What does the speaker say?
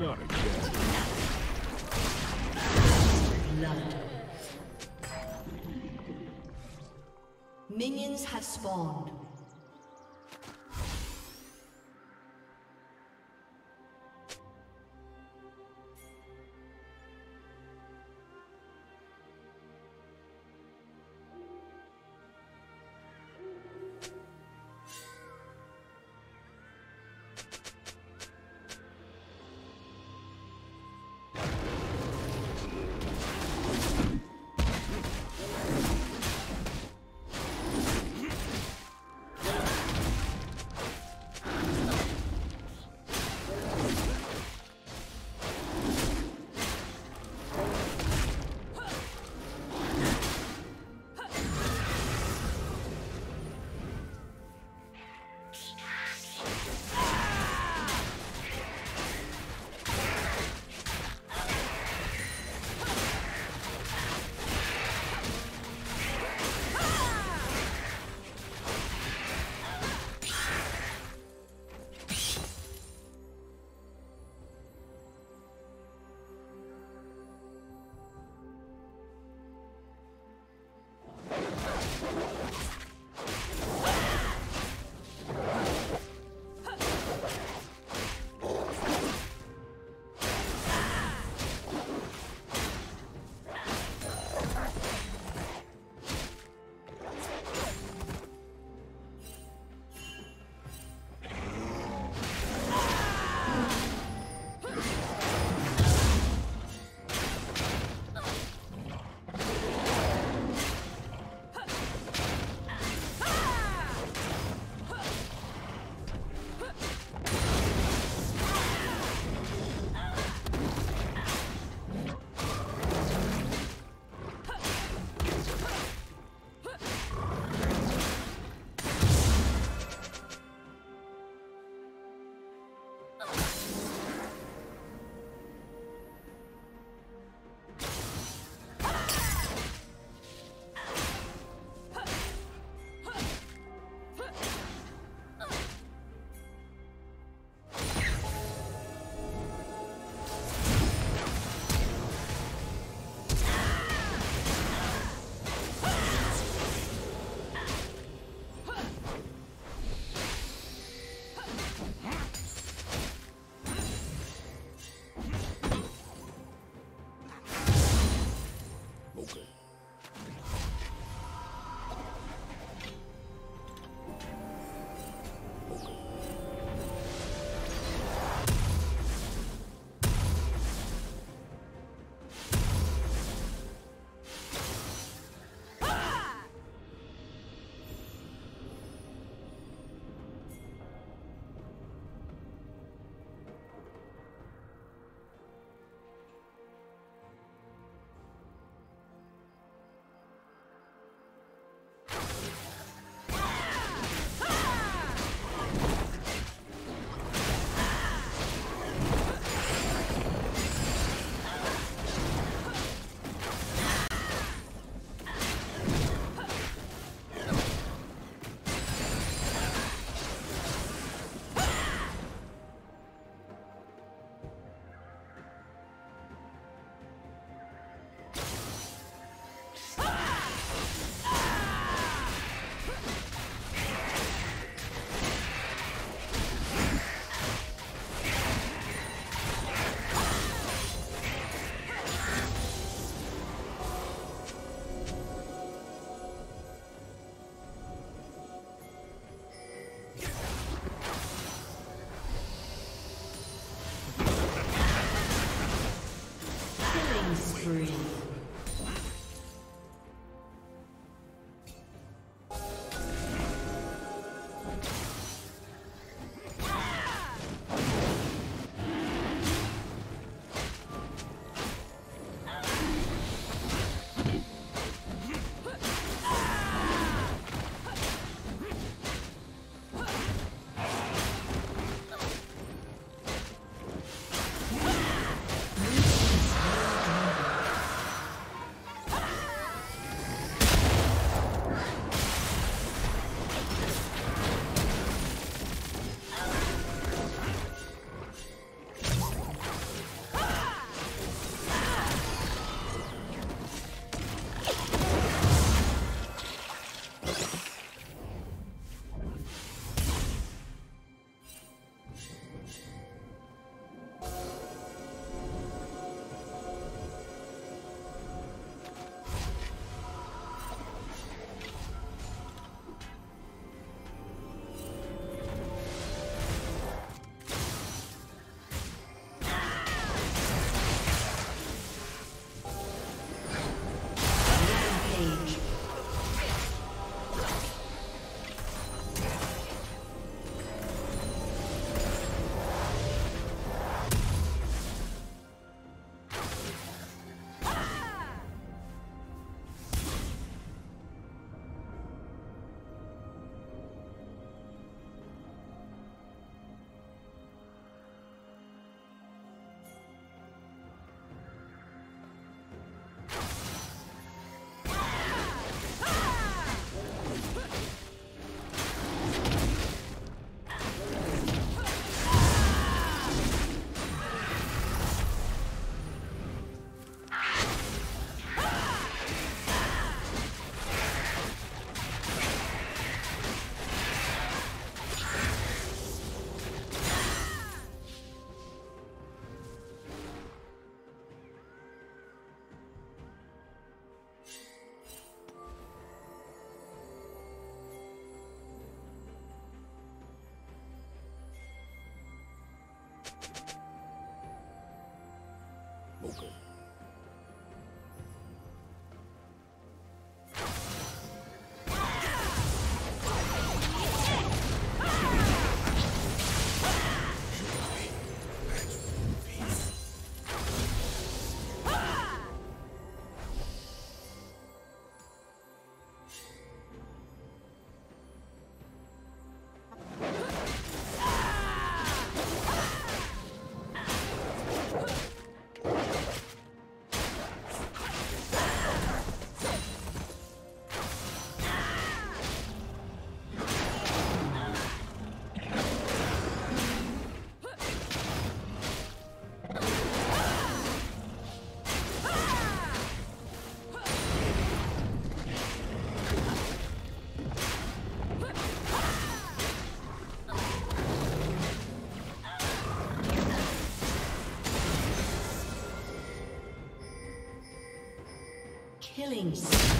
Not again. Blood. Minions have spawned. spree. Google. Killing